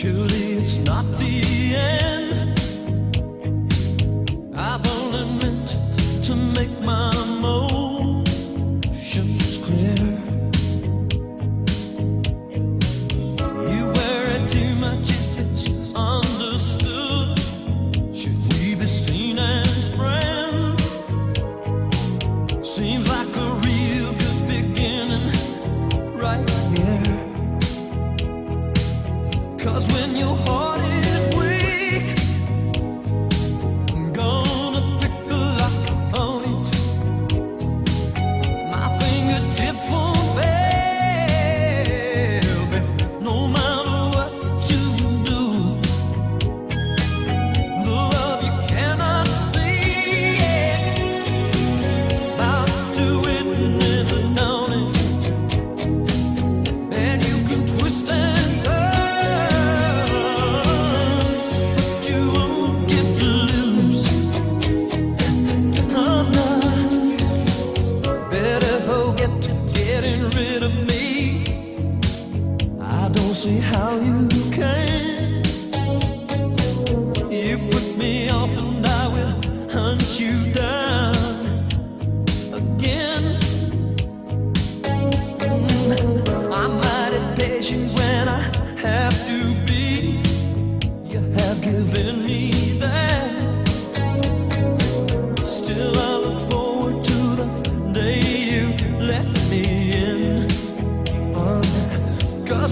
Surely it's not the end. I've only meant to make my motions clear. see how you came. You put me off, and I will hunt you down again. Mm, I'm mighty patient